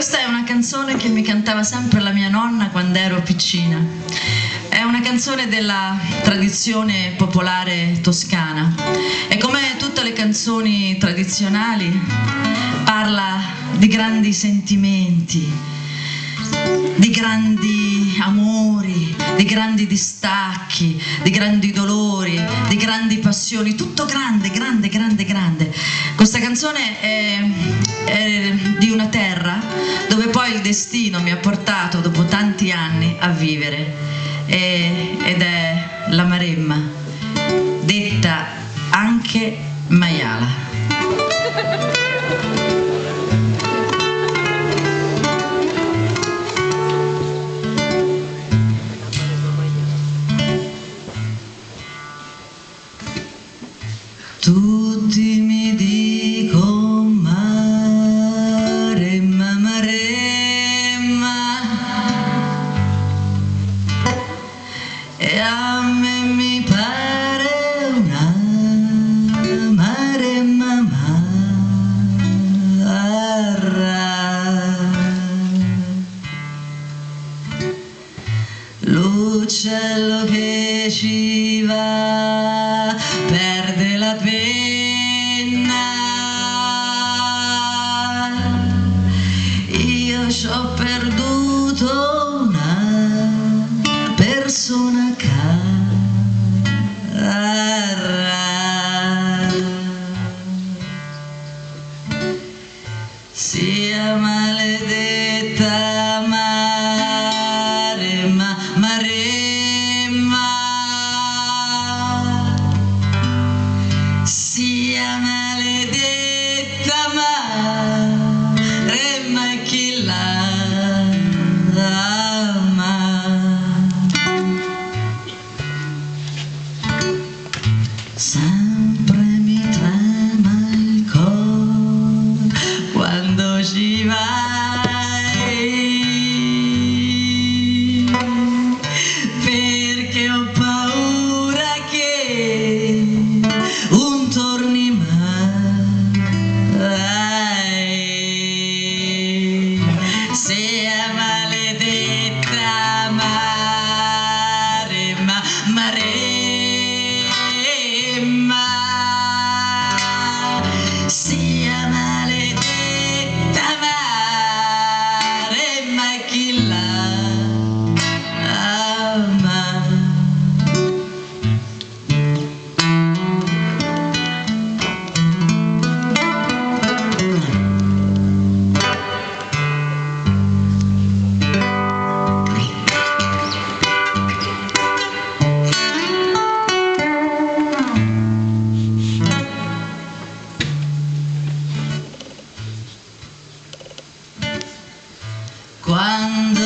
Questa è una canzone che mi cantava sempre la mia nonna quando ero piccina. È una canzone della tradizione popolare toscana e come tutte le canzoni tradizionali parla di grandi sentimenti, di grandi amori, di grandi distacchi, di grandi dolori, di grandi passioni, tutto grande, grande, grande, grande. Questa canzone è, è di una terra dove poi il destino mi ha portato dopo tanti anni a vivere e, ed è la Maremma, detta anche maiala. L'uccello che ci va perde la penna. Io ci ho perduto una persona cara. Sia maledetta Sempre Quando